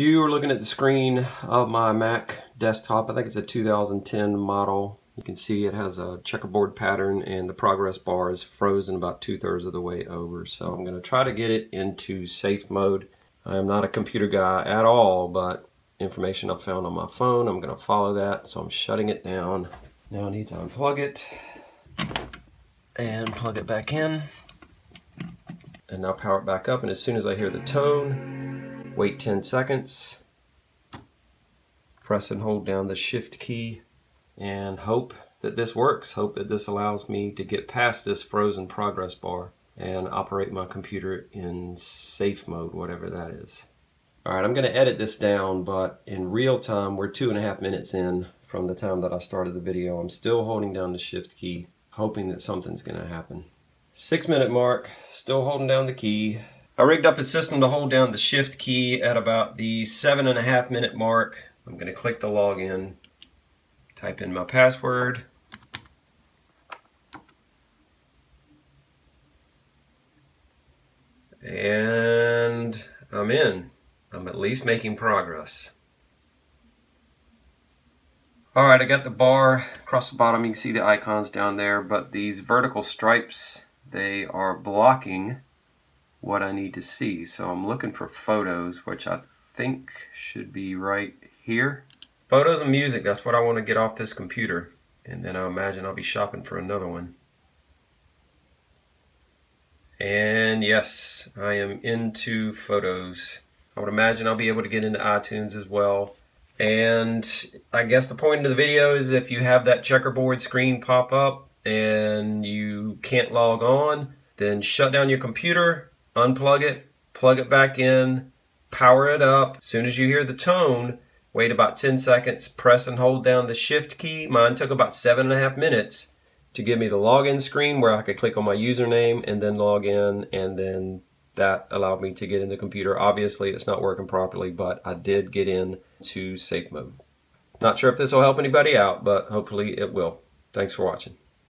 You are looking at the screen of my Mac desktop. I think it's a 2010 model. You can see it has a checkerboard pattern and the progress bar is frozen about two-thirds of the way over. So I'm going to try to get it into safe mode. I am not a computer guy at all, but information I found on my phone, I'm going to follow that. So I'm shutting it down. Now I need to unplug it and plug it back in. And now power it back up. And as soon as I hear the tone, wait 10 seconds, press and hold down the shift key and hope that this works. Hope that this allows me to get past this frozen progress bar and operate my computer in safe mode, whatever that is. All right, I'm gonna edit this down, but in real time, we're two and a half minutes in from the time that I started the video. I'm still holding down the shift key, hoping that something's gonna happen. Six minute mark, still holding down the key. I rigged up a system to hold down the shift key at about the seven and a half minute mark. I'm gonna click the login, type in my password, and I'm in. I'm at least making progress. All right, I got the bar across the bottom. You can see the icons down there, but these vertical stripes, they are blocking what I need to see. So I'm looking for photos, which I think should be right here. Photos and music, that's what I want to get off this computer. And then I imagine I'll be shopping for another one. And yes, I am into photos. I would imagine I'll be able to get into iTunes as well. And I guess the point of the video is if you have that checkerboard screen pop up and you can't log on, then shut down your computer, unplug it, plug it back in, power it up. As soon as you hear the tone, wait about 10 seconds, press and hold down the shift key. Mine took about seven and a half minutes to give me the login screen where I could click on my username and then log in and then that allowed me to get in the computer. Obviously, it's not working properly, but I did get in to safe mode. Not sure if this will help anybody out, but hopefully it will. Thanks for watching.